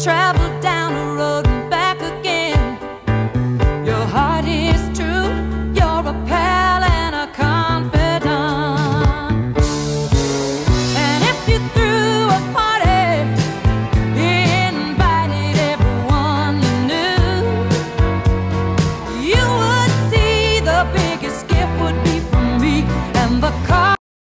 travel.